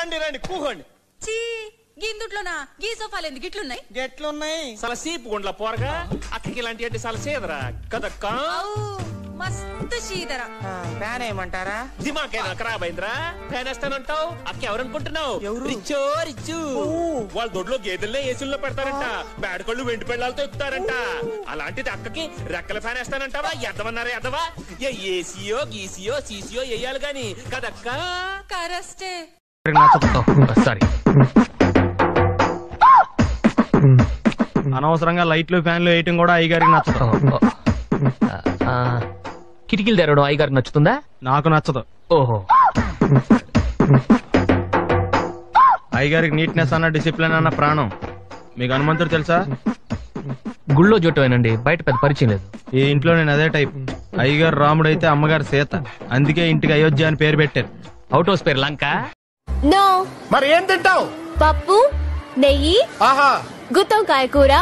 రండి రండి కూకోండి. చీ గిందుట్లోనా గీ సోఫాలు ఎందుకు ఇట్లున్నాయి? గెట్లున్నాయి. చాలా సీపు గుండ్ల పోరగా. అక్కకి ఇలాంటి అంటే చాలా సేదరా కదక్క మస్తు శీతర ఫ్యాన్ ఏమంటారా? దిమాకైనా ఖరాబ్ అయిందిరా ఫ్యాన్ వేస్తానంటావు? అక్క ఎవరనుకుంటున్నావు? ఎవరు? రిచ్చో రిచ్చు. వాళ్ళ దొడ్లో గేదెల్నే ఏసుల్లో పెడతారంట. బేడకళ్ళు వెండి పెళ్ళాలతో ఎక్కుతారంట అలాంటిది అక్కకి రెక్కల ఫ్యాన్ వేస్తానంటావా? ఎద్దమన్నారా ఎద్దవా? ఏ ఏసీయో గీసీయో సీసీయో వేయాలి గాని. కదక్క కరస్టే. సారీ అనవసరంగా లైట్లు ఫ్యాన్లు వేయటం కూడా అయ్యగారికి నచ్చదు. కిటికీలు తెరవడం అయ్యగారికి నచ్చుతుందా? నాకు నచ్చదు. ఓహో. అయ్యగారికి నీట్నెస్ అన్న డిసిప్లిన్ అన్న ప్రాణం. మీకు హనుమంతుడు తెలుసా? గుళ్ళో జోటమేనండి బయట పెద్ద పరిచయం లేదు. ఈ ఇంట్లో నేను అదే టైప్. అయ్యగారు రాముడు అయితే అమ్మగారు సీత. అందుకే ఇంటికి అయోధ్య అని పేరు పెట్టారు. అవుట్ హౌస్ పేరు లంక. నో. మరి ఏం తింటావు? పప్పు నెయ్యి ఆహా. గుత్తొంకాయ కూర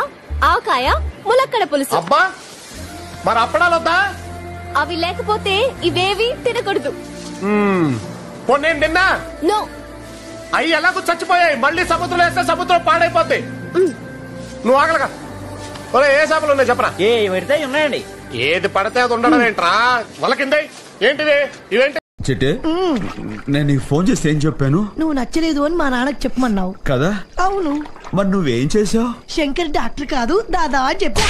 ఆకాయ ములక్కడ పులుసు. అబ్బా! మరి అప్పడాలు వద్దా? అవి లేకపోతే ఇవేవి తినకూడదు. పోనీ నేను తిన్నా? నో. అవి ఎలాగో చచ్చిపోయాయి. మళ్ళీ సముద్రం వేస్తే సముద్రం పాడైపోద్ది. నువ్వు ఆగలగా ఒరే ఏ చేపలు ఉన్నాయి చెప్పరా? ఏ పెడితే ఉన్నాయండి. ఏది పడితే అది ఉండడం ఏంట్రా? వల కింద ఏంటివి ఇవేంటి? చిట్టి? నేను నీకు ఫోన్ చేసి ఏం చెప్పాను? నువ్వు నచ్చలేదు అని మా నాన్నకి చెప్పమన్నావు. కదా? అవును. మరి నువ్వేం చేసావు శంకర్ డాక్టర్ కాదు దాదా అని చెప్పు.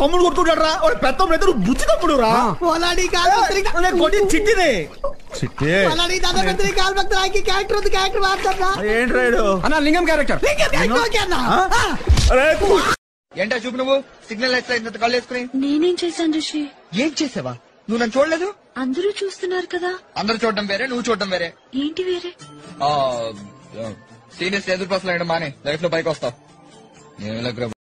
తమ్ముడు కొట్టుకుంటాడు రా పెద్ద ఎదురు బుద్ధి తమ్ముడు రా. పోలాడి కాలు కొట్టి చిట్టినే. అన్న లింగం క్యారెక్టర్ ఏంటా చూపు నువ్వు? సిగ్నల్ ఇంత చేసుకుని నేనేం చేశాను ఋషి? ఏం చేసావా? నువ్వు నన్ను చూడలేదు? అందరూ చూస్తున్నారు కదా. అందరు చూడడం వేరే నువ్వు చూడడం వేరే. ఏంటి వేరే? సీనియర్స్ ఎదురు వేయడం మానే. లైఫ్లో పైకి వస్తావు. నేను ఇలా